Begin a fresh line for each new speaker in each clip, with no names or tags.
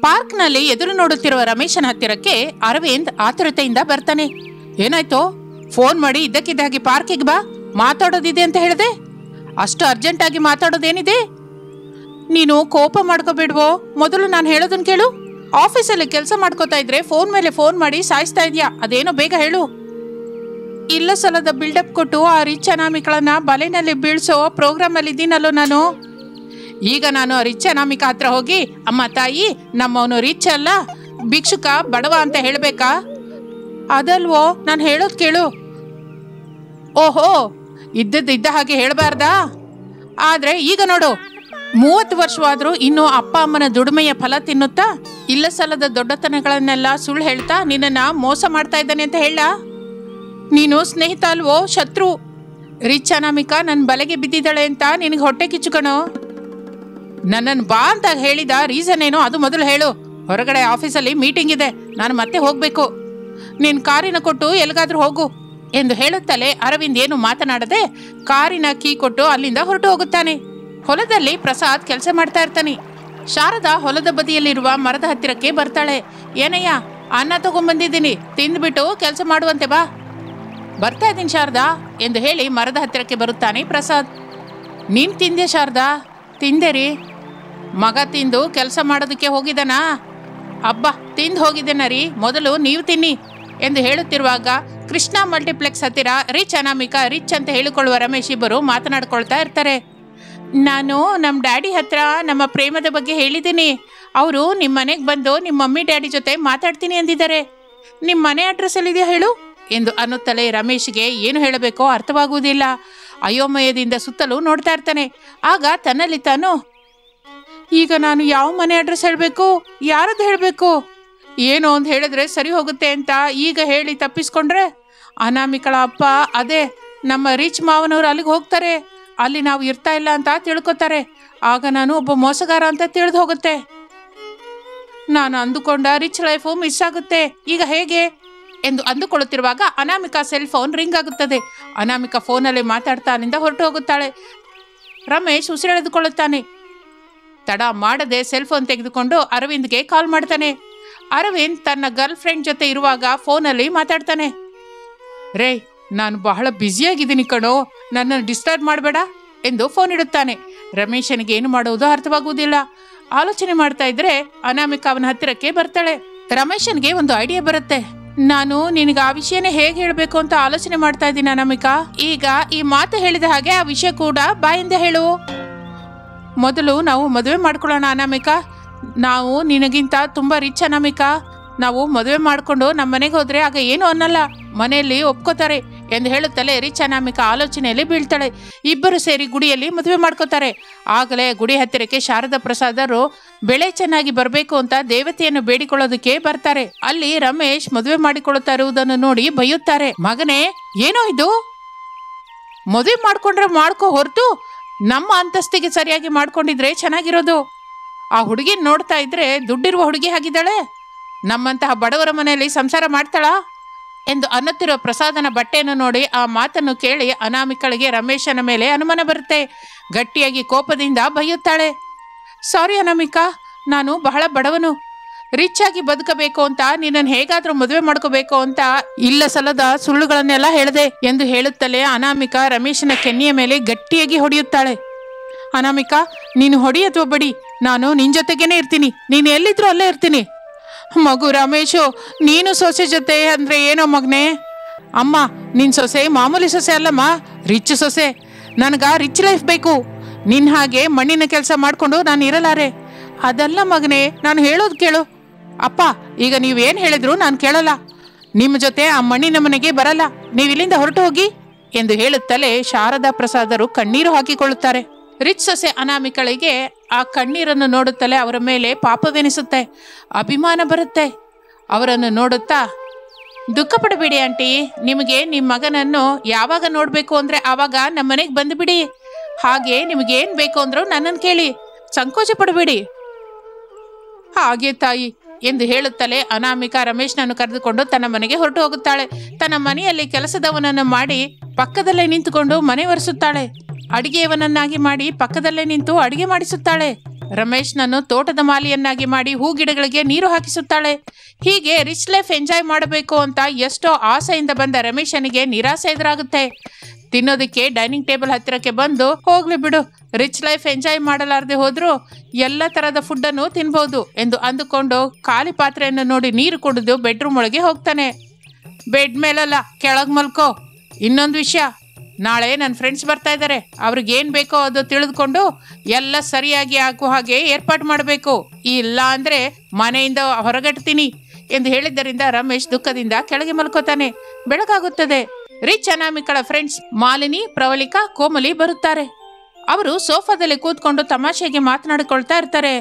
ಪಾರ್ಕ್ನಲ್ಲಿ ಎದುರು ನೋಡುತ್ತಿರುವ ರಮೇಶನ ಹತ್ತಿರಕ್ಕೆ ಅರವಿಂದ್ ಆತುರತೆಯಿಂದ ಬರ್ತಾನೆ. ಏನಾಯ್ತು? ಫೋನ್ ಮಾಡಿ ಇದ್ದಕ್ಕಿದ್ದಾಗಿ ಪಾರ್ಕಿಗೆ ಬಾ. ಮಾತಾಡೋದಿದೆ ಅಂತ ಹೇಳಿದೆ. ಅಷ್ಟು ಅರ್ಜೆಂಟ್ ಆಗಿ ಮಾತಾಡೋದೇನಿದೆ? ನೀನು ಕೋಪ ಮಾಡ್ಕೋಬೇಡ್ವೋ? ಮೊದಲು ನಾನು ಹೇಳೋದನ್ನ ಕೇಳು. ಆಫೀಸಲ್ಲಿ ಕೆಲಸ ಮಾಡ್ಕೋತಾ ಇದ್ರೆ ಫೋನ್ ಮೇಲೆ ಫೋನ್ ಮಾಡಿ ಸಾಯಿಸ್ತಾ ಇದೆಯಾ? ಅದೇನೋ ಬೇಗ ಹೇಳು. ಇಲ್ಲ ಸಲದ ಬಿಲ್ಡಪ್ ಕೊಟ್ಟು ಆ ರಿಚ್ ಅನಾಮಿಗಳನ್ನ ಬಲೆನಲ್ಲಿ ಬೀಳ್ಸೋ ಪ್ರೋಗ್ರಾಮ್ ಅಲ್ಲಿ ಇದ್ದೀನಲ್ಲೋ ನಾನು? ಈಗ ನಾನು ರಿಚ್ ಅನಾಮಿಕ ಹತ್ರ ಹೋಗಿ, ಅಮ್ಮ, ತಾಯಿ, ನಮ್ಮವನು ರಿಚ್ ಅಲ್ಲ, ಭಿಕ್ಷುಕ, ಬಡವ ಅಂತ ಹೇಳಬೇಕಾ? ಅದಲ್ವೋ, ನಾನು ಹೇಳೋದು ಕೇಳು. ಓಹೋ, ಇದ್ದದ್ದು ಇದ್ದ ಹಾಗೆ ಹೇಳಬಾರ್ದಾ? ಆದ್ರೆ ಈಗ ನೋಡು, ಮೂವತ್ತು ವರ್ಷವಾದರೂ ಇನ್ನು ಅಪ್ಪ ಅಮ್ಮನ ದುಡಿಮೆಯ ಫಲ ತಿನ್ನುತ್ತಾ? ಇಲ್ಲ ಸಲದ ದೊಡ್ಡತನಗಳನ್ನೆಲ್ಲ ಸುಳ್ಳು ಹೇಳ್ತಾ ನಿನ್ನನ್ನು ಮೋಸ ಮಾಡ್ತಾ ಇದ್ದಾನೆ ಅಂತ ಹೇಳ? ನೀನು ಸ್ನೇಹಿತ ಅಲ್ವೋ, ಶತ್ರು? ರಿಚ್ ಅನಾಮಿಕಾ ನನ್ನ ಬಲೆಗೆ ಬಿದ್ದಿದ್ದಾಳೆ ಅಂತ ನಿನಗೆ ಹೊಟ್ಟೆ ಕಿಚ್ಚುಕಣೋ ನನ್ನನ್ನು ಬಾ ಅಂತ ಹೇಳಿದ ರೀಸನ್ ಏನೋ? ಅದು ಮೊದಲು ಹೇಳು. ಹೊರಗಡೆ ಆಫೀಸಲ್ಲಿ ಮೀಟಿಂಗ್ ಇದೆ. ನಾನು ಮತ್ತೆ ಹೋಗ್ಬೇಕು. ನಿನ್ ಕಾರಿನ ಕೊಟ್ಟು ಎಲ್ಲಿಗಾದ್ರೂ ಹೋಗು. ಎಂದು ಹೇಳುತ್ತಲೇ ಅರವಿಂದ್ ಏನು ಮಾತನಾಡದೆ ಕಾರಿನ ಕೀ ಕೊಟ್ಟು ಅಲ್ಲಿಂದ ಹೊರಟು ಹೋಗುತ್ತಾನೆ. ಹೊಲದಲ್ಲಿ ಪ್ರಸಾದ್ ಕೆಲಸ ಮಾಡ್ತಾ ಇರ್ತಾನೆ. ಶಾರದಾ ಹೊಲದ ಬದಿಯಲ್ಲಿರುವ ಮರದ ಹತ್ತಿರಕ್ಕೆ ಬರ್ತಾಳೆ. ಏನಯ್ಯ, ಅನ್ನ ತಗೊಂಡ್ಬಂದಿದ್ದೀನಿ. ತಿಂದ್ಬಿಟ್ಟು ಕೆಲಸ ಮಾಡುವಂತೆ ಬಾ. ಬರ್ತಾ ಇದ್ದೀನಿ ಶಾರದಾ, ಎಂದು ಹೇಳಿ ಮರದ ಹತ್ತಿರಕ್ಕೆ ಬರುತ್ತಾನೆ ಪ್ರಸಾದ್. ನೀನು ತಿಂದೆ ಶಾರದಾ? ತಿಂದೆ ರೀ. ಮಗ ತಿಂದು ಕೆಲಸ ಮಾಡೋದಕ್ಕೆ ಹೋಗಿದ್ದಾನಾ? ಅಬ್ಬ, ತಿಂದು ಹೋಗಿದ್ದೇನ ರೀ. ಮೊದಲು ನೀವು ತಿನ್ನಿ ಎಂದು ಹೇಳುತ್ತಿರುವಾಗ ಕೃಷ್ಣ ಮಲ್ಟಿಪ್ಲೆಕ್ಸ್ ಹತ್ತಿರ ರಿಚ್ ಅನಾಮಿಕಾ, ರಿಚ್ ಅಂತ ಹೇಳಿಕೊಳ್ಳುವ ರಮೇಶ್ ಇಬ್ಬರು ಮಾತನಾಡ್ಕೊಳ್ತಾ ಇರ್ತಾರೆ. ನಾನು ನಮ್ಮ ಡ್ಯಾಡಿ ಹತ್ರ ನಮ್ಮ ಪ್ರೇಮದ ಬಗ್ಗೆ ಹೇಳಿದ್ದೀನಿ. ಅವರು ನಿಮ್ಮ ಮನೆಗೆ ಬಂದು ನಿಮ್ಮ ಮಮ್ಮಿ ಡ್ಯಾಡಿ ಜೊತೆ ಮಾತಾಡ್ತೀನಿ ಅಂದಿದ್ದಾರೆ. ನಿಮ್ಮ ಮನೆ ಅಡ್ರೆಸ್ ಎಲ್ಲಿದೆಯಾ ಹೇಳು? ಎಂದು ಅನ್ನುತ್ತಲೇ ರಮೇಶ್ಗೆ ಏನು ಹೇಳಬೇಕೋ ಅರ್ಥವಾಗುವುದಿಲ್ಲ. ಅಯೋಮಯದಿಂದ ಸುತ್ತಲೂ ನೋಡ್ತಾ ಇರ್ತಾನೆ. ಆಗ ತನ್ನಲ್ಲಿ ತಾನು ಈಗ ನಾನು ಯಾವ ಮನೆ ಅಡ್ರೆಸ್ ಹೇಳಬೇಕು? ಯಾರದ್ದು ಹೇಳಬೇಕು? ಏನು ಅಂತ ಹೇಳಿದ್ರೆ ಸರಿ ಹೋಗುತ್ತೆ ಅಂತ ಈಗ ಹೇಳಿ ತಪ್ಪಿಸ್ಕೊಂಡ್ರೆ? ಅನಾಮಿಕಳ ಅಪ್ಪ ಅದೇ, ನಮ್ಮ ರಿಚ್ ಮಾವನವ್ರು ಅಲ್ಲಿಗೆ ಹೋಗ್ತಾರೆ. ಅಲ್ಲಿ ನಾವು ಇರ್ತಾ ಇಲ್ಲ ಅಂತ ತಿಳ್ಕೊತಾರೆ. ಆಗ ನಾನು ಒಬ್ಬ ಮೋಸಗಾರ ಅಂತ ತಿಳಿದು ಹೋಗುತ್ತೆ. ನಾನು ಅಂದುಕೊಂಡ ರಿಚ್ ಲೈಫು ಮಿಸ್ ಆಗುತ್ತೆ. ಈಗ ಹೇಗೆ? ಎಂದು ಅಂದುಕೊಳ್ಳುತ್ತಿರುವಾಗ ಅನಾಮಿಕಾ ಸೆಲ್ ಫೋನ್ ರಿಂಗ್ ಆಗುತ್ತದೆ. ಅನಾಮಿಕಾ ಫೋನಲ್ಲಿ ಮಾತಾಡ್ತಾ ಅಲ್ಲಿಂದ ಹೊರಟು ಹೋಗುತ್ತಾಳೆ. ರಮೇಶ್ ಉಸಿರೆಳೆದುಕೊಳ್ಳುತ್ತಾನೆ. ತಡ ಮಾಡದೆ ಸೆಲ್ ಫೋನ್ ತೆಗೆದುಕೊಂಡು ಅರವಿಂದ್ಗೆ ಕಾಲ್ ಮಾಡ್ತಾನೆ. ಅರವಿಂದ್ ತನ್ನ ಗರ್ಲ್ ಫ್ರೆಂಡ್ ಜೊತೆ ಇರುವಾಗ ಫೋನಲ್ಲಿ ಮಾತಾಡ್ತಾನೆ. ರೇ, ನಾನು ಬಹಳ ಬ್ಯುಸಿಯಾಗಿದ್ದೀನಿ ಕಣೋ. ನನ್ನನ್ನು ಡಿಸ್ಟರ್ಬ್ ಮಾಡಬೇಡ ಎಂದು ಫೋನ್ ಇಡುತ್ತಾನೆ. ರಮೇಶನಿಗೆ ಏನು ಮಾಡುವುದು ಅರ್ಥವಾಗುವುದಿಲ್ಲ. ಆಲೋಚನೆ ಮಾಡ್ತಾ ಇದ್ರೆ ಅನಾಮಿಕ ಅವನ ಹತ್ತಿರಕ್ಕೆ ಬರ್ತಾಳೆ. ರಮೇಶನ್ಗೆ ಒಂದು ಐಡಿಯಾ ಬರುತ್ತೆ. ನಾನು ನಿನಗೆ ಆ ವಿಷಯನೇ ಹೇಗೆ ಹೇಳಬೇಕು ಅಂತ ಆಲೋಚನೆ ಮಾಡ್ತಾ ಇದ್ದೀನಿ ಅನಾಮಿಕಾ. ಈಗ ಈ ಮಾತು ಹೇಳಿದ ಹಾಗೆ ಆ ವಿಷಯ ಕೂಡ ಬಾಯಿಂದ ಹೇಳು. ಮೊದಲು ನಾವು ಮದುವೆ ಮಾಡ್ಕೊಳ್ಳೋಣ ಅನಾಮಿಕಾ. ನಾವು ನಿನಗಿಂತ ತುಂಬ ರಿಚ್ ಅನಾಮಿಕಾ. ನಾವು ಮದುವೆ ಮಾಡಿಕೊಂಡು ನಮ್ಮ ಮನೆಗೆ ಹೋದರೆ ಆಗ ಏನು ಅನ್ನಲ್ಲ. ಮನೆಯಲ್ಲಿ ಒಪ್ಕೋತಾರೆ ಎಂದು ಹೇಳುತ್ತಲೇ ರಿಚ್ ಅನಾಮಿಕಾ ಆಲೋಚನೆಯಲ್ಲಿ ಬೀಳ್ತಾಳೆ. ಇಬ್ಬರು ಸೇರಿ ಗುಡಿಯಲ್ಲಿ ಮದುವೆ ಮಾಡ್ಕೋತಾರೆ. ಆಗಲೇ ಗುಡಿ ಹತ್ತಿರಕ್ಕೆ ಶಾರದಾ ಪ್ರಸಾದರು ಬೆಳೆ ಚೆನ್ನಾಗಿ ಬರಬೇಕು ಅಂತ ದೇವತೆಯನ್ನು ಬೇಡಿಕೊಳ್ಳೋದಕ್ಕೆ ಬರ್ತಾರೆ. ಅಲ್ಲಿ ರಮೇಶ್ ಮದುವೆ ಮಾಡಿಕೊಳ್ಳುತ್ತಾ ಇರುವುದನ್ನು ನೋಡಿ ಬೈಯುತ್ತಾರೆ. ಮಗನೇ, ಏನೋ ಇದು? ಮದುವೆ ಮಾಡ್ಕೊಂಡ್ರೆ ಮಾಡ್ಕೋ ಹೊರತು. ನಮ್ಮ ಅಂತಸ್ತಿಗೆ ಸರಿಯಾಗಿ ಮಾಡ್ಕೊಂಡಿದ್ರೆ ಚೆನ್ನಾಗಿರೋದು. ಆ ಹುಡುಗಿ ನೋಡ್ತಾ ಇದ್ರೆ ದುಡ್ಡಿರುವ ಹುಡುಗಿ ಆಗಿದ್ದಾಳೆ ನಮ್ಮಂತಹ ಬಡವರ ಮನೆಯಲ್ಲಿ ಸಂಸಾರ ಮಾಡ್ತಾಳಾ? ಎಂದು ಅನ್ನುತ್ತಿರುವ ಪ್ರಸಾದನ ಬಟ್ಟೆಯನ್ನು ನೋಡಿ ಆ ಮಾತನ್ನು ಕೇಳಿ ಅನಾಮಿಕಳಿಗೆ ರಮೇಶನ ಮೇಲೆ ಅನುಮಾನ ಬರುತ್ತೆ. ಗಟ್ಟಿಯಾಗಿ ಕೋಪದಿಂದ ಬೈಯುತ್ತಾಳೆ ಸಾರಿ ಅನಾಮಿಕಾ, ನಾನು ಬಹಳ ಬಡವನು. ರಿಚ್ ಆಗಿ ಬದುಕಬೇಕು ಅಂತ, ನಿನ್ನನ್ನು ಹೇಗಾದರೂ ಮದುವೆ ಮಾಡ್ಕೋಬೇಕು ಅಂತ ಇಲ್ಲ ಸಲದ ಸುಳ್ಳುಗಳನ್ನೆಲ್ಲ ಹೇಳಿದೆ ಎಂದು ಹೇಳುತ್ತಲೇ ಅನಾಮಿಕಾ ರಮೇಶನ ಕೆನ್ನೆಯ ಮೇಲೆ ಗಟ್ಟಿಯಾಗಿ ಹೊಡೆಯುತ್ತಾಳೆ. ಅನಾಮಿಕಾ, ನೀನು ಹೊಡಿ ಅಥವಾ ಬಡಿ, ನಾನು ನಿನ್ನ ಜೊತೆಗೇನೆ ಇರ್ತೀನಿ, ನೀನು ಎಲ್ಲಿದ್ರು ಅಲ್ಲೇ ಇರ್ತೀನಿ. ಮಗು ರಮೇಶು, ನೀನು ಸೊಸೆ ಜೊತೆ ಅಂದ್ರೆ ಏನೋ ಮಗನೇ? ಅಮ್ಮ, ನಿನ್ ಸೊಸೆ ಮಾಮೂಲಿ ಸೊಸೆ ಅಲ್ಲಮ್ಮ, ರಿಚ್ ಸೊಸೆ. ನನಗೆ ರಿಚ್ ಲೈಫ್ ಬೇಕು. ನಿನ್ ಹಾಗೆ ಮಣ್ಣಿನ ಕೆಲಸ ಮಾಡ್ಕೊಂಡು ನಾನು ಇರಲಾರೆ. ಅದಲ್ಲ ಮಗನೇ, ನಾನು ಹೇಳೋದು ಕೇಳು. ಅಪ್ಪ, ಈಗ ನೀವೇನು ಹೇಳಿದ್ರು ನಾನು ಕೇಳಲ್ಲ. ನಿಮ್ಮ ಜೊತೆ ಆ ಮಣ್ಣಿನ ಮನೆಗೆ ಬರಲ್ಲ. ನೀವು ಇಲ್ಲಿಂದ ಹೊರಟು ಹೋಗಿ ಎಂದು ಹೇಳುತ್ತಲೇ ಶಾರದಾ ಪ್ರಸಾದರು ಕಣ್ಣೀರು ಹಾಕಿಕೊಳ್ಳುತ್ತಾರೆ. ರಿಚ್ ಸೊಸೆ ಅನಾಮಿಕಳಿಗೆ ಆ ಕಣ್ಣೀರನ್ನು ನೋಡುತ್ತಲೇ ಅವರ ಮೇಲೆ ಪಾಪವೆನಿಸುತ್ತೆ. ಅಭಿಮಾನ ಬರುತ್ತೆ. ಅವರನ್ನು ನೋಡುತ್ತಾ, ದುಃಖ ಪಡಬೇಡಿ ಆಂಟಿ, ನಿಮಗೆ ನಿಮ್ಮ ಮಗನನ್ನು ಯಾವಾಗ ನೋಡಬೇಕು ಅಂದರೆ ಆವಾಗ ನಮ್ಮ ಮನೆಗೆ ಬಂದುಬಿಡಿ ಹಾಗೆ ನಿಮಗೇನು ಬೇಕು ಅಂದರೂ ನನ್ನನ್ನು ಕೇಳಿ. ಸಂಕೋಚ ಪಡಬೇಡಿ. ಹಾಗೆ ತಾಯಿ ಎಂದು ಹೇಳುತ್ತಲೇ ಅನಾಮಿಕಾ ರಮೇಶ್ನನ್ನು ಕರೆದುಕೊಂಡು ತನ್ನ ಮನೆಗೆ ಹೊರಟು ಹೋಗುತ್ತಾಳೆ. ತನ್ನ ಮನೆಯಲ್ಲಿ ಕೆಲಸದವನನ್ನು ಮಾಡಿ ಪಕ್ಕದಲ್ಲೇ ನಿಂತುಕೊಂಡು ಮನೆ ಒರೆಸುತ್ತಾಳೆ. ಅಡಿಗೆಯವನನ್ನಾಗಿ ಮಾಡಿ ಪಕ್ಕದಲ್ಲೇ ನಿಂತು ಅಡಿಗೆ ಮಾಡಿಸುತ್ತಾಳೆ. ರಮೇಶ್ನನ್ನು ತೋಟದ ಮಾಲಿಯನ್ನಾಗಿ ಮಾಡಿ ಹೂ ಗಿಡಗಳಿಗೆ ನೀರು ಹಾಕಿಸುತ್ತಾಳೆ. ಹೀಗೆ ರಿಚ್ ಲೈಫ್ ಎಂಜಾಯ್ ಮಾಡಬೇಕು ಅಂತ ಎಷ್ಟೋ ಆಸೆಯಿಂದ ಬಂದ ರಮೇಶನಿಗೆ ನಿರಾಸೆ ಎದುರಾಗುತ್ತೆ. ತಿನ್ನೋದಕ್ಕೆ ಡೈನಿಂಗ್ ಟೇಬಲ್ ಹತ್ತಿರಕ್ಕೆ ಬಂದು ಹೋಗ್ಲಿ ಬಿಡು. ರಿಚ್ ಲೈಫ್ ಎಂಜಾಯ್ ಮಾಡಲಾರದೆ ಹೋದ್ರು ಎಲ್ಲ ತರಹದ ಫುಡ್ಡನ್ನು ತಿನ್ಬಹುದು ಎಂದು ಅಂದುಕೊಂಡು ಖಾಲಿ ಪಾತ್ರೆಯನ್ನು ನೋಡಿ ನೀರು ಕುಡಿದು ಬೆಡ್ರೂಮ್ ಒಳಗೆ ಹೋಗ್ತಾನೆ. ಬೆಡ್ ಮೇಲಲ್ಲ, ಕೆಳಗೆ ಮಲ್ಕೋ. ಇನ್ನೊಂದು ವಿಷಯ, ನಾಳೆ ನನ್ನ ಫ್ರೆಂಡ್ಸ್ ಬರ್ತಾ ಇದ್ದಾರೆ ಅವ್ರಿಗೆ ಏನು ಬೇಕೋ ಅದು ತಿಳಿದುಕೊಂಡು ಎಲ್ಲ ಸರಿಯಾಗಿ ಹಾಕುವ ಹಾಗೆ ಏರ್ಪಾಡು ಮಾಡಬೇಕು. ಇಲ್ಲ ಅಂದರೆ ಮನೆಯಿಂದ ಹೊರಗಟ್ತೀನಿ ಎಂದು ಹೇಳಿದ್ದರಿಂದ ರಮೇಶ್ ದುಃಖದಿಂದ ಕೆಳಗೆ ಮಲ್ಕೋತಾನೆ. ಬೆಳಗಾಗುತ್ತದೆ ರಿಚ್ ಅನಾಮಿಕಳ ಫ್ರೆಂಡ್ಸ್ ಮಾಲಿನಿ, ಪ್ರವಳಿಕಾ, ಕೋಮಲಿ ಬರುತ್ತಾರೆ. ಅವರು ಸೋಫಾದಲ್ಲಿ ಕೂತ್ಕೊಂಡು ತಮಾಷೆಗೆ ಮಾತನಾಡಿಕೊಳ್ತಾ ಇರ್ತಾರೆ.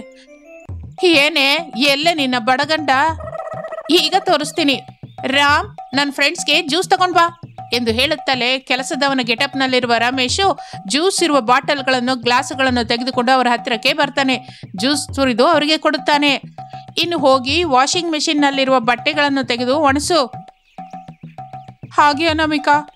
ಏನೇ, ಎಲ್ಲೇ ನಿನ್ನ ಬಡಗಂಡ? ಈಗ ತೋರಿಸ್ತೀನಿ. ರಾಮ್ ನನ್ನ ಫ್ರೆಂಡ್ಸ್ಗೆ ಜ್ಯೂಸ್ ತಗೊಂಡ್ ಬಾ ಎಂದು ಹೇಳುತ್ತಲೇ ಕೆಲಸದವನ ಗೆಟಪ್ನಲ್ಲಿರುವ ರಮೇಶು ಜ್ಯೂಸ್ ಇರುವ ಬಾಟಲ್ಗಳನ್ನು, ಗ್ಲಾಸುಗಳನ್ನು ತೆಗೆದುಕೊಂಡು ಅವರ ಹತ್ತಿರಕ್ಕೆ ಬರ್ತಾನೆ. ಜ್ಯೂಸ್ ಸುರಿದು ಅವರಿಗೆ ಕೊಡುತ್ತಾನೆ. ಇನ್ನು ಹೋಗಿ ವಾಷಿಂಗ್ ಮೆಷಿನ್ನಲ್ಲಿರುವ ಬಟ್ಟೆಗಳನ್ನು ತೆಗೆದು ಒಣಸು. ಹಾಗೆ ಅನಾಮಿಕಾ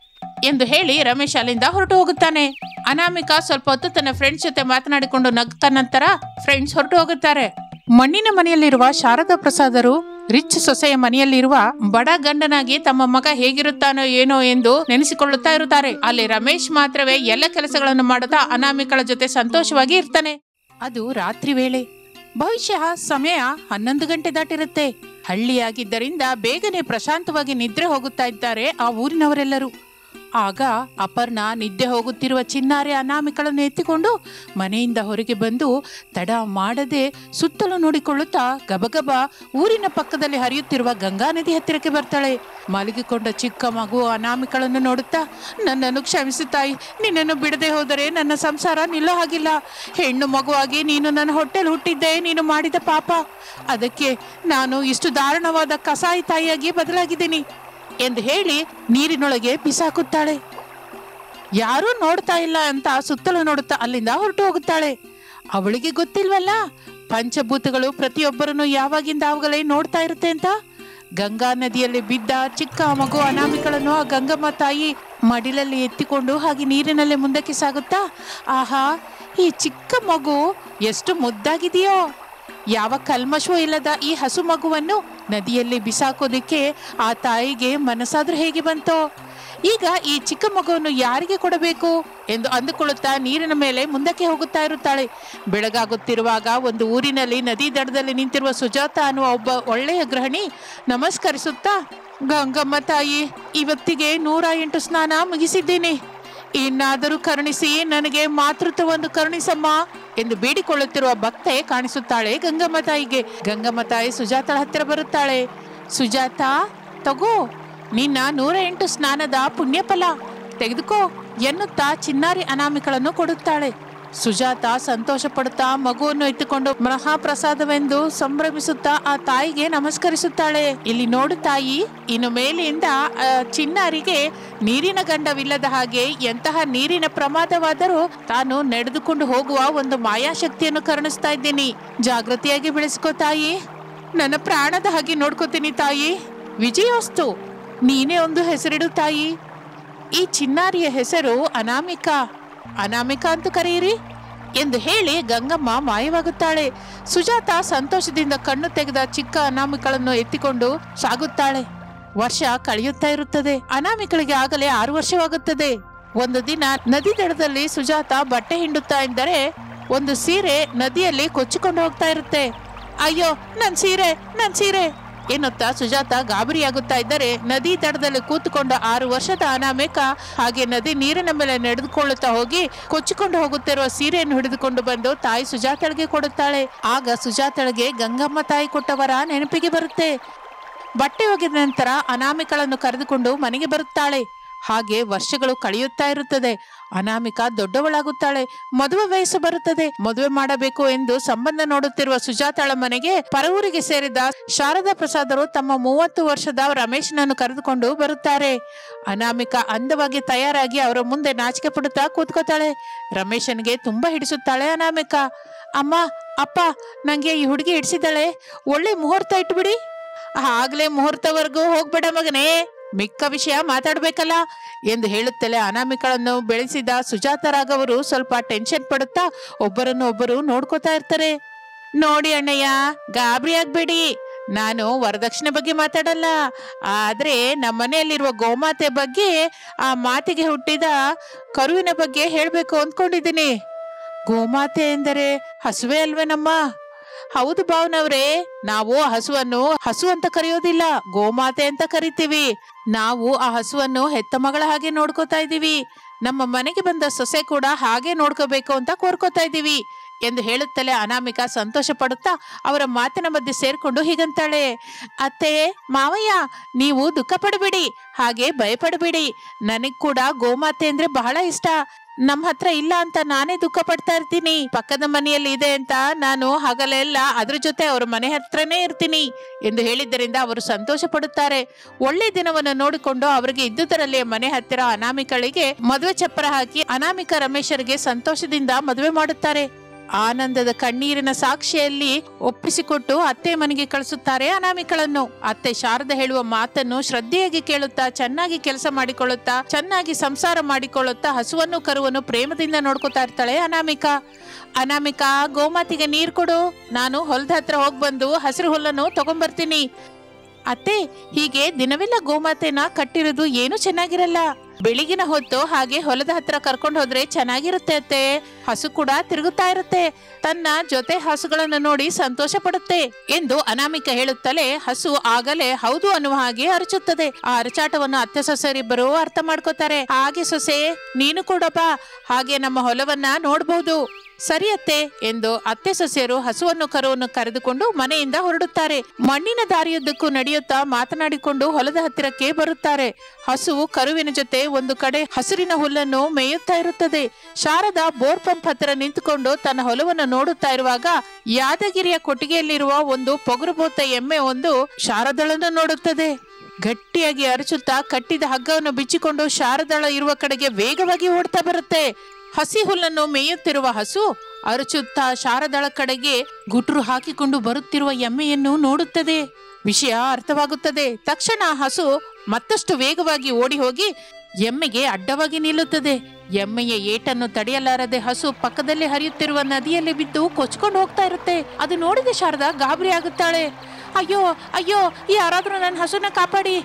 ಎಂದು ಹೇಳಿ ರಮೇಶ್ ಅಲ್ಲಿಂದ ಹೊರಟು ಹೋಗುತ್ತಾನೆ. ಅನಾಮಿಕಾ ಸ್ವಲ್ಪ ಹೊತ್ತು ತನ್ನ ಫ್ರೆಂಡ್ಸ್ ಜೊತೆ ಮಾತನಾಡಿಕೊಂಡು ನಗ್ತ ನಂತರ ಫ್ರೆಂಡ್ಸ್ ಹೊರಟು ಹೋಗುತ್ತಾರೆ. ಮಣ್ಣಿನ ಮನೆಯಲ್ಲಿರುವ ಶಾರದಾ ಪ್ರಸಾದರು, ರಿಚ್ ಸೊಸೆಯ ಮನೆಯಲ್ಲಿರುವ ಬಡ ಗಂಡನಾಗಿ ತಮ್ಮ ಮಗ ಹೇಗಿರುತ್ತಾನೋ ಏನೋ ಎಂದು ನೆನೆಸಿಕೊಳ್ಳುತ್ತಾ ಇರುತ್ತಾರೆ. ಅಲ್ಲಿ ರಮೇಶ್ ಮಾತ್ರವೇ ಎಲ್ಲ ಕೆಲಸಗಳನ್ನು ಮಾಡುತ್ತಾ ಅನಾಮಿಕಳ ಜೊತೆ ಸಂತೋಷವಾಗಿ ಇರ್ತಾನೆ. ಅದು ರಾತ್ರಿ ವೇಳೆ. ಬಹುಶಃ ಸಮಯ ಹನ್ನೊಂದು ಗಂಟೆ ದಾಟಿರುತ್ತೆ. ಹಳ್ಳಿಯಾಗಿದ್ದರಿಂದ ಬೇಗನೆ ಪ್ರಶಾಂತವಾಗಿ ನಿದ್ರೆ ಹೋಗುತ್ತಾ ಇದ್ದಾರೆ ಆ ಊರಿನವರೆಲ್ಲರೂ. ಆಗ ಅಪರ್ಣ ನಿದ್ದೆ ಹೋಗುತ್ತಿರುವ ಚಿನ್ನಾರಿ ಅನಾಮಿಕಳನ್ನು ಎತ್ತಿಕೊಂಡು ಮನೆಯಿಂದ ಹೊರಗೆ ಬಂದು ತಡ ಮಾಡದೆ ಸುತ್ತಲೂ ನೋಡಿಕೊಳ್ಳುತ್ತಾ ಗಬಗಬ ಊರಿನ ಪಕ್ಕದಲ್ಲಿ ಹರಿಯುತ್ತಿರುವ ಗಂಗಾ ನದಿ ಹತ್ತಿರಕ್ಕೆ ಬರ್ತಾಳೆ. ಮಲಗಿಕೊಂಡ ಚಿಕ್ಕ ಮಗು ಅನಾಮಿಕಳನ್ನು ನೋಡುತ್ತಾ, ನನ್ನನ್ನು ಕ್ಷಮಿಸು ತಾಯಿ, ನಿನ್ನನ್ನು ಬಿಡದೆ ಹೋದರೆ ನನ್ನ ಸಂಸಾರ ನಿಲ್ಲೋ ಹಾಗಿಲ್ಲ. ಹೆಣ್ಣು ಮಗುವಾಗಿ ನೀನು ನನ್ನ ಹೊಟ್ಟೆಲ್ ಹುಟ್ಟಿದ್ದೆ, ನೀನು ಮಾಡಿದ ಪಾಪ. ಅದಕ್ಕೆ ನಾನು ಇಷ್ಟು ದಾರುಣವಾದ ಕಸಾಯಿ ತಾಯಿಯಾಗಿ ಬದಲಾಗಿದ್ದೀನಿ. ಎಂದು ಹೇಳಿ ನೀರಿನೊಳಗೆ ಬಿಸಾಕುತ್ತಾಳೆ. ಯಾರೂ ನೋಡ್ತಾ ಇಲ್ಲ ಅಂತ ಸುತ್ತಲೂ ನೋಡುತ್ತಾ ಅಲ್ಲಿಂದ ಹೊರಟು ಹೋಗುತ್ತಾಳೆ. ಅವಳಿಗೆ ಗೊತ್ತಿಲ್ವಲ್ಲ, ಪಂಚಭೂತಗಳು ಪ್ರತಿಯೊಬ್ಬರನ್ನು ಯಾವಾಗಿಂದ ಅವುಗಳೇ ನೋಡ್ತಾ ಇರುತ್ತೆ ಅಂತ? ಗಂಗಾ ನದಿಯಲ್ಲಿ ಬಿದ್ದ ಚಿಕ್ಕ ಮಗು ಅನಾಮಿಕಳನ್ನು ಆ ಗಂಗಮ್ಮ ತಾಯಿ ಮಡಿಲಲ್ಲಿ ಎತ್ತಿಕೊಂಡು ಹಾಗೆ ನೀರಿನಲ್ಲೇ ಮುಂದಕ್ಕೆ ಸಾಗುತ್ತಾ, ಆಹಾ, ಈ ಚಿಕ್ಕ ಮಗು ಎಷ್ಟು ಮುದ್ದಾಗಿದೆಯೋ! ಯಾವ ಕಲ್ಮಶವೂ ಇಲ್ಲದ ಈ ಹಸು ಮಗುವನ್ನು ನದಿಯಲ್ಲಿ ಬಿಸಾಕೋದಕ್ಕೆ ಆ ತಾಯಿಗೆ ಮನಸ್ಸಾದ್ರೂ ಹೇಗೆ ಬಂತೋ? ಈಗ ಈ ಚಿಕ್ಕ ಮಗುವನ್ನು ಯಾರಿಗೆ ಕೊಡಬೇಕು ಎಂದು ಅಂದುಕೊಳ್ಳುತ್ತಾ ನೀರಿನ ಮೇಲೆ ಮುಂದಕ್ಕೆ ಹೋಗುತ್ತಾ ಇರುತ್ತಾಳೆ. ಬೆಳಗಾಗುತ್ತಿರುವಾಗ ಒಂದು ಊರಿನಲ್ಲಿ ನದಿ ದಡದಲ್ಲಿ ನಿಂತಿರುವ ಸುಜಾತ ಅನ್ನುವ ಒಬ್ಬ ಒಳ್ಳೆಯ ಗೃಹಿಣಿ ನಮಸ್ಕರಿಸುತ್ತಾ, ಗಂಗಮ್ಮ ತಾಯಿ, ಇವತ್ತಿಗೆ ನೂರ ಎಂಟು ಸ್ನಾನ ಮುಗಿಸಿದ್ದೇನೆ. ಇನ್ನಾದರೂ ಕರುಣಿಸಿ ನನಗೆ ಮಾತೃತ್ವವನ್ನು ಕರುಣಿಸಮ್ಮ ಎಂದು ಬೇಡಿಕೊಳ್ಳುತ್ತಿರುವ ಭಕ್ತೆ ಕಾಣಿಸುತ್ತಾಳೆ ಗಂಗಮ್ಮ ತಾಯಿಗೆ. ಗಂಗಮ್ಮ ತಾಯಿ ಸುಜಾತಳ ಹತ್ತಿರ ಬರುತ್ತಾಳೆ. ಸುಜಾತ, ತಗೋ, ನಿನ್ನ ನೂರ ಎಂಟು ಸ್ನಾನದ ಪುಣ್ಯಫಲ ತೆಗೆದುಕೋ ಎನ್ನುತ್ತಾ ಚಿನ್ನಾರಿ ಅನಾಮಿಕಳನ್ನು ಕೊಡುತ್ತಾಳೆ. ಸುಜಾತ ಸಂತೋಷ ಪಡುತ್ತಾ ಮಗುವನ್ನು ಇಟ್ಟುಕೊಂಡು ಮಹಾಪ್ರಸಾದವೆಂದು ಸಂಭ್ರಮಿಸುತ್ತಾ ಆ ತಾಯಿಗೆ ನಮಸ್ಕರಿಸುತ್ತಾಳೆ. ಇಲ್ಲಿ ನೋಡು ತಾಯಿ, ಇನ್ನು ಮೇಲಿಂದ ಚಿನ್ನಾರಿಗೆ ನೀರಿನ ಗಂಡವಿಲ್ಲದ ಹಾಗೆ ಎಂತಹ ನೀರಿನ ಪ್ರಮಾದವಾದರೂ ತಾನು ನಡೆದುಕೊಂಡು ಹೋಗುವ ಒಂದು ಮಾಯಾಶಕ್ತಿಯನ್ನು ಕರುಣಿಸ್ತಾ ಇದ್ದೀನಿ. ಜಾಗೃತಿಯಾಗಿ ಬೆಳೆಸ್ಕೋ ತಾಯಿ. ನನ್ನ ಪ್ರಾಣದ ಹಾಗೆ ನೋಡ್ಕೋತೀನಿ ತಾಯಿ. ವಿಜಯೋಸ್ತು, ನೀನೇ ಒಂದು ಹೆಸರಿಡು ತಾಯಿ. ಈ ಚಿನ್ನಾರಿಯ ಹೆಸರು ಅನಾಮಿಕಾ. ಅನಾಮಿಕಾ ಅಂತ ಕರೆಯಿರಿ ಎಂದು ಹೇಳಿ ಗಂಗಮ್ಮ ಮಾಯವಾಗುತ್ತಾಳೆ. ಸುಜಾತ ಸಂತೋಷದಿಂದ ಕಣ್ಣು ತೆಗೆದ ಚಿಕ್ಕ ಅನಾಮಿಕಳನ್ನು ಎತ್ತಿಕೊಂಡು ಸಾಗುತ್ತಾಳೆ. ವರ್ಷ ಕಳೆಯುತ್ತಾ ಇರುತ್ತದೆ. ಅನಾಮಿಕಳಿಗೆ ಆಗಲೇ ಆರು ವರ್ಷವಾಗುತ್ತದೆ. ಒಂದು ದಿನ ನದಿ ದಡದಲ್ಲಿ ಸುಜಾತ ಬಟ್ಟೆ ಹಿಂಡುತ್ತಾ ಇದ್ದರೆ ಒಂದು ಸೀರೆ ನದಿಯಲ್ಲಿ ಕೊಚ್ಚಿಕೊಂಡು ಹೋಗ್ತಾ ಇರುತ್ತೆ. ಅಯ್ಯೋ, ನನ್ ಸೀರೆ ನನ್ ಸೀರೆ! ಎನ್ನುತ್ತಾ ಸುಜಾತ ಗಾಬರಿಯಾಗುತ್ತಾ ಇದ್ದರೆ ನದಿ ದಡದಲ್ಲಿ ಕೂತುಕೊಂಡ ಆರು ವರ್ಷದ ಅನಾಮಿಕ ಹಾಗೆ ನದಿ ನೀರಿನ ಮೇಲೆ ನಡೆದುಕೊಳ್ಳುತ್ತಾ ಹೋಗಿ ಕೊಚ್ಚಿಕೊಂಡು ಹೋಗುತ್ತಿರುವ ಸೀರೆಯನ್ನು ಹಿಡಿದುಕೊಂಡು ಬಂದು ತಾಯಿ ಸುಜಾತಳಿಗೆ ಕೊಡುತ್ತಾಳೆ. ಆಗ ಸುಜಾತಳಿಗೆ, ಗಂಗಮ್ಮ, ತಾಯಿ ಕೊಟ್ಟವರ ನೆನಪಿಗೆ ಬರುತ್ತೆ. ಬಟ್ಟೆ ಒಗೆದ ನಂತರ ಅನಾಮಿಕಳನ್ನು ಕರೆದುಕೊಂಡು ಮನೆಗೆ ಬರುತ್ತಾಳೆ. ಹಾಗೆ ವರ್ಷಗಳು ಕಳೆಯುತ್ತಾ ಇರುತ್ತದೆ. ಅನಾಮಿಕ ದೊಡ್ಡವಳಾಗುತ್ತಾಳೆ. ಮದುವೆ ವಯಸ್ಸು ಬರುತ್ತದೆ. ಮದುವೆ ಮಾಡಬೇಕು ಎಂದು ಸಂಬಂಧ ನೋಡುತ್ತಿರುವ ಸುಜಾತಾಳ ಮನೆಗೆ ಪರವೂರಿಗೆ ಸೇರಿದ ಶಾರದಾ ಪ್ರಸಾದರು ತಮ್ಮ ಮೂವತ್ತು ವರ್ಷದ ರಮೇಶನನ್ನು ಕರೆದುಕೊಂಡು ಬರುತ್ತಾರೆ. ಅನಾಮಿಕ ಅಂದವಾಗಿ ತಯಾರಾಗಿ ಅವರ ಮುಂದೆ ನಾಚಿಕೆ ಪಡುತ್ತಾ ಕೂತ್ಕೋತಾಳೆ. ರಮೇಶನ್ಗೆ ತುಂಬಾ ಹಿಡಿಸುತ್ತಾಳೆ ಅನಾಮಿಕ. ಅಮ್ಮ, ಅಪ್ಪ, ನಂಗೆ ಈ ಹುಡುಗಿ ಹಿಡಿಸಿದ್ದಾಳೆ. ಒಳ್ಳೆ ಮುಹೂರ್ತ ಇಟ್ಬಿಡಿ. ಆಗ್ಲೇ ಮುಹೂರ್ತವರೆಗೂ ಹೋಗ್ಬೇಡ ಮಗನೇ. ಮಿಕ್ಕ ವಿಷಯ ಮಾತಾಡಬೇಕಲ್ಲ? ಎಂದು ಹೇಳುತ್ತಲೇ ಅನಾಮಿಕಳನ್ನು ಬೆಳೆಸಿದ ಸುಜಾತರಾಗವರು ಸ್ವಲ್ಪ ಟೆನ್ಷನ್ ಪಡುತ್ತಾ ಒಬ್ಬರನ್ನು ಒಬ್ಬರು ನೋಡ್ಕೋತಾ ಇರ್ತಾರೆ. ನೋಡಿ ಅಣ್ಣಯ್ಯ, ಗಾಬರಿ ಆಗ್ಬೇಡಿ. ನಾನು ವರದಕ್ಷಿಣೆ ಬಗ್ಗೆ ಮಾತಾಡಲ್ಲ. ಆದ್ರೆ ನಮ್ಮನೆಯಲ್ಲಿರುವ ಗೋಮಾತೆ ಬಗ್ಗೆ, ಆ ಮಾತಿಗೆ ಹುಟ್ಟಿದ ಕರುವಿನ ಬಗ್ಗೆ ಹೇಳ್ಬೇಕು ಅಂದ್ಕೊಂಡಿದ್ದೀನಿ. ಗೋಮಾತೆ ಎಂದರೆ ಹಸುವೆ ಅಲ್ವೇನಮ್ಮ? ಹೌದು ಭಾವನವ್ರೆ, ನಾವು ಹಸುವನ್ನು ಹಸು ಅಂತ ಕರೆಯೋದಿಲ್ಲ, ಗೋಮಾತೆ ಅಂತ ಕರಿತೀವಿ. ನಾವು ಆ ಹಸುವನ್ನು ಹೆತ್ತ ಮಗಳ ಹಾಗೆ ನೋಡ್ಕೋತಾ ಇದ್ದೀವಿ. ನಮ್ಮ ಮನೆಗೆ ಬಂದ ಸೊಸೆ ಕೂಡ ಹಾಗೆ ನೋಡ್ಕೋಬೇಕು ಅಂತ ಕೋರ್ಕೋತಾ ಇದ್ದೀವಿ ಎಂದು ಹೇಳುತ್ತಲೇ ಅನಾಮಿಕ ಸಂತೋಷ ಪಡುತ್ತಾ ಅವರ ಮಾತಿನ ಮಧ್ಯೆ ಸೇರ್ಕೊಂಡು ಹೀಗಂತಾಳೆ, ಅತ್ತೆ, ಮಾವಯ್ಯ, ನೀವು ದುಃಖ ಪಡಬೇಡಿ ಹಾಗೆ ಭಯಪಡಬೇಡಿ. ನನಗ್ ಕೂಡ ಗೋಮಾತೆ ಅಂದ್ರೆ ಬಹಳ ಇಷ್ಟ. ನಮ್ಮ ಹತ್ರ ಇಲ್ಲ ಅಂತ ನಾನೇ ದುಃಖ ಪಡ್ತಾ ಇರ್ತೀನಿ. ಪಕ್ಕದ ಮನೆಯಲ್ಲಿ ಇದೆ ಅಂತ ನಾನು ಹಗಲೆಲ್ಲ ಅದ್ರ ಜೊತೆ ಅವರ ಮನೆ ಹತ್ರನೇ ಇರ್ತೀನಿ ಎಂದು ಹೇಳಿದ್ದರಿಂದ ಅವರು ಸಂತೋಷ ಪಡುತ್ತಾರೆ. ಒಳ್ಳೆ ದಿನವನ್ನು ನೋಡಿಕೊಂಡು ಅವರಿಗೆ ಇದ್ದುದರಲ್ಲಿ ಮನೆ ಹತ್ತಿರ ಅನಾಮಿಕಳಿಗೆ ಮದುವೆ ಚಪ್ಪರ ಹಾಕಿ ಅನಾಮಿಕ ರಮೇಶರಿಗೆ ಸಂತೋಷದಿಂದ ಮದುವೆ ಮಾಡುತ್ತಾರೆ. ಆನಂದದ ಕಣ್ಣೀರಿನ ಸಾಕ್ಷಿಯಲ್ಲಿ ಒಪ್ಪಿಸಿಕೊಟ್ಟು ಅತ್ತೆ ಮನೆಗೆ ಕಳಿಸುತ್ತಾರೆ ಅನಾಮಿಕಳನ್ನು. ಅತ್ತೆ ಶಾರದ ಹೇಳುವ ಮಾತನ್ನು ಶ್ರದ್ಧೆಯಾಗಿ ಕೇಳುತ್ತಾ, ಚೆನ್ನಾಗಿ ಕೆಲಸ ಮಾಡಿಕೊಳ್ಳುತ್ತಾ, ಚೆನ್ನಾಗಿ ಸಂಸಾರ ಮಾಡಿಕೊಳ್ಳುತ್ತಾ, ಹಸುವನ್ನು, ಕರುವನ್ನು ಪ್ರೇಮದಿಂದ ನೋಡ್ಕೊತಾ ಇರ್ತಾಳೆ ಅನಾಮಿಕ. ಅನಾಮಿಕ, ಗೋಮಾತಿಗೆ ನೀರು ಕೊಡು. ನಾನು ಹೊಲದ ಹತ್ರ ಹೋಗಿ ಬಂದು ಹಸಿರು ಹುಲ್ಲನ್ನು ತಗೊಂಡ್ಬರ್ತೀನಿ ಅತ್ತೆ, ಹೀಗೆ ದಿನವೆಲ್ಲ ಗೋಮಾತೆನ ಕಟ್ಟಿರೋದು ಏನು ಚೆನ್ನಾಗಿರಲ್ಲ. ಬೆಳಿಗಿನ ಹೊತ್ತು ಹಾಗೆ ಹೊಲದ ಹತ್ರ ಕರ್ಕೊಂಡು ಹೋದ್ರೆ ಚೆನ್ನಾಗಿರುತ್ತೆ ಅತ್ತೆ. ಹಸು ಕೂಡ ತಿರುಗುತ್ತಾ ಇರುತ್ತೆ. ತನ್ನ ಜೊತೆ ಹಸುಗಳನ್ನು ನೋಡಿ ಸಂತೋಷ ಪಡುತ್ತೆ ಎಂದು ಅನಾಮಿಕ ಹೇಳುತ್ತಲೇ ಹಸು ಆಗಲೇ ಹೌದು ಅನ್ನುವ ಹಾಗೆ ಅರಚುತ್ತದೆ. ಆ ಅರಚಾಟವನ್ನು ಅತ್ತೆ ಸೊಸೆಯರಿಬ್ಬರು ಅರ್ಥ ಮಾಡ್ಕೋತಾರೆ. ಹಾಗೆ ಸೊಸೆ, ನೀನು ಕೂಡ ಬಾ ಹಾಗೆ ನಮ್ಮ ಹೊಲವನ್ನ ನೋಡಬಹುದು ಸರಿ ಅತ್ತೆ ಎಂದು ಅತ್ತೆ ಸೊಸೆಯರು ಹಸುವನ್ನು ಕರುವನ್ನು ಕರೆದುಕೊಂಡು ಮನೆಯಿಂದ ಹೊರಡುತ್ತಾರೆ. ಮಣ್ಣಿನ ದಾರಿಯುದ್ದಕ್ಕೂ ನಡೆಯುತ್ತಾ ಮಾತನಾಡಿಕೊಂಡು ಹೊಲದ ಹತ್ತಿರಕ್ಕೆ ಬರುತ್ತಾರೆ. ಹಸು ಕರುವಿನ ಜೊತೆ ಒಂದು ಕಡೆ ಹಸಿರಿನ ಹುಲ್ಲನ್ನು ಮೇಯುತ್ತಾ ಇರುತ್ತದೆ. ಶಾರದಾ ಬೋರ್ ಪಂಪ್ ಹತ್ತಿರ ನಿಂತುಕೊಂಡು ತನ್ನ ಹೊಲವನ್ನು ನೋಡುತ್ತಾ ಇರುವಾಗ ಯಾದಗಿರಿಯ ಕೊಟ್ಟಿಗೆಯಲ್ಲಿರುವ ಒಂದು ಪೊಗರುಭೂತ ಎಮ್ಮೆ ಒಂದು ಶಾರದಳನ್ನು ನೋಡುತ್ತದೆ. ಗಟ್ಟಿಯಾಗಿ ಅರಚುತ್ತಾ ಕಟ್ಟಿದ ಹಗ್ಗವನ್ನು ಬಿಚ್ಚಿಕೊಂಡು ಶಾರದಳ ಇರುವ ಕಡೆಗೆ ವೇಗವಾಗಿ ಓಡ್ತಾ ಬರುತ್ತೆ. ಹಸಿ ಹುಲ್ಲನ್ನು ಮೇಯುತ್ತಿರುವ ಹಸು ಅರಚುತ್ತಾ ಶಾರದಳ ಕಡೆಗೆ ಗುಟ್ರು ಹಾಕಿಕೊಂಡು ಬರುತ್ತಿರುವ ಎಮ್ಮೆಯನ್ನು ನೋಡುತ್ತದೆ. ವಿಷಯ ಅರ್ಥವಾಗುತ್ತದೆ. ತಕ್ಷಣ ಹಸು ಮತ್ತಷ್ಟು ವೇಗವಾಗಿ ಓಡಿ ಹೋಗಿ ಎಮ್ಮೆಗೆ ಅಡ್ಡವಾಗಿ ನಿಲ್ಲುತ್ತದೆ. ಎಮ್ಮೆಯ ಏಟನ್ನು ತಡೆಯಲಾರದೆ ಹಸು ಪಕ್ಕದಲ್ಲಿ ಹರಿಯುತ್ತಿರುವ ನದಿಯಲ್ಲಿ ಬಿದ್ದು ಕೊಚ್ಕೊಂಡು ಹೋಗ್ತಾ ಇರುತ್ತೆ. ಅದು ನೋಡಿದ ಶಾರದಾ ಗಾಬರಿ ಆಗುತ್ತಾಳೆ. ಅಯ್ಯೋ ಅಯ್ಯೋ ಯಾರಾದರೂ ನನ್ನ ಹಸುನ ಕಾಪಾಡಿ.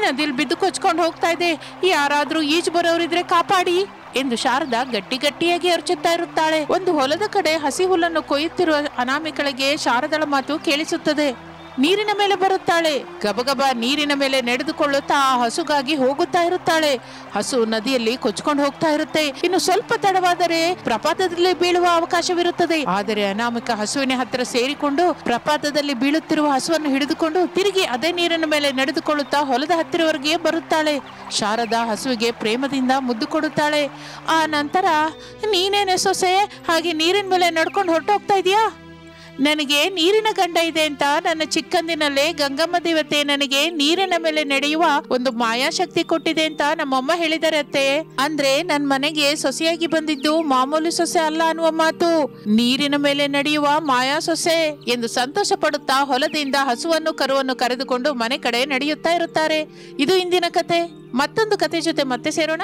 ನದಿಲ್ ಬಿದ್ದು ಕೊಚ್ಕೊಂಡು ಹೋಗ್ತಾ ಇದೆ. ಯಾರಾದ್ರೂ ಈಜು ಬರೋರಿದ್ರೆ ಕಾಪಾಡಿ. ಎಂದು ಶಾರದಾ ಗಟ್ಟಿ ಗಟ್ಟಿಯಾಗಿ ಅರ್ಚುತ್ತಾ ಇರುತ್ತಾಳೆ. ಒಂದು ಹೊಲದ ಕಡೆ ಹಸಿ ಹುಲ್ಲನ್ನು ಕೊಯ್ಯುತ್ತಿರುವ ಅನಾಮಿಕಳಿಗೆ ಶಾರದಳ ಮಾತು ಕೇಳಿಸುತ್ತದೆ. ನೀರಿನ ಮೇಲೆ ಬರುತ್ತಾಳೆ. ಗಬಗಬ ನೀರಿನ ಮೇಲೆ ನಡೆದುಕೊಳ್ಳುತ್ತಾ ಆ ಹಸುಗಾಗಿ ಹೋಗುತ್ತಾ ಇರುತ್ತಾಳೆ. ಹಸು ನದಿಯಲ್ಲಿ ಕೊಚ್ಕೊಂಡು ಹೋಗ್ತಾ ಇರುತ್ತೆ. ಇನ್ನು ಸ್ವಲ್ಪ ತಡವಾದರೆ ಪ್ರಪಾತದಲ್ಲಿ ಬೀಳುವ ಅವಕಾಶವಿರುತ್ತದೆ. ಆದರೆ ಅನಾಮಿಕ ಹಸುವಿನ ಹತ್ತಿರ ಸೇರಿಕೊಂಡು ಪ್ರಪಾತದಲ್ಲಿ ಬೀಳುತ್ತಿರುವ ಹಸುವನ್ನು ಹಿಡಿದುಕೊಂಡು ತಿರುಗಿ ಅದೇ ನೀರಿನ ಮೇಲೆ ನಡೆದುಕೊಳ್ಳುತ್ತಾ ಹೊಲದ ಹತ್ತಿರವರೆಗೆ ಬರುತ್ತಾಳೆ. ಶಾರದಾ ಹಸುವಿಗೆ ಪ್ರೇಮದಿಂದ ಮುದ್ದು ಕೊಡುತ್ತಾಳೆ. ಆ ನಂತರ, ನೀನೇನೆ ಸೊಸೆ? ಹಾಗೆ ನೀರಿನ ಮೇಲೆ ನಡ್ಕೊಂಡು ಹೊರಟೋಗ್ತಾ ಇದೀಯಾ? ನನಗೆ ನೀರಿನ ಗಂಡ ಇದೆ ಅಂತ ನನ್ನ ಚಿಕ್ಕಂದಿನಲ್ಲೇ ಗಂಗಮ್ಮ ದೇವತೆ ನನಗೆ ನೀರಿನ ಮೇಲೆ ನಡೆಯುವ ಒಂದು ಮಾಯಾಶಕ್ತಿ ಕೊಟ್ಟಿದೆ ಅಂತ ನಮ್ಮಮ್ಮ ಹೇಳಿದಾರೆ ಅತ್ತೆ. ಅಂದ್ರೆ ನನ್ ಮನೆಗೆ ಸೊಸೆಯಾಗಿ ಬಂದಿದ್ದು ಮಾಮೂಲಿ ಸೊಸೆ ಅಲ್ಲ ಅನ್ನುವ ಮಾತು. ನೀರಿನ ಮೇಲೆ ನಡೆಯುವ ಮಾಯಾ ಸೊಸೆ ಎಂದು ಸಂತೋಷ ಪಡುತ್ತಾ ಹೊಲದಿಂದ ಹಸುವನ್ನು ಕರುವನ್ನು ಕರೆದುಕೊಂಡು ಮನೆ ಕಡೆ ನಡೆಯುತ್ತಾ ಇರುತ್ತಾರೆ. ಇದು ಇಂದಿನ ಕತೆ. ಮತ್ತೊಂದು ಕತೆ ಜೊತೆ ಮತ್ತೆ ಸೇರೋಣ.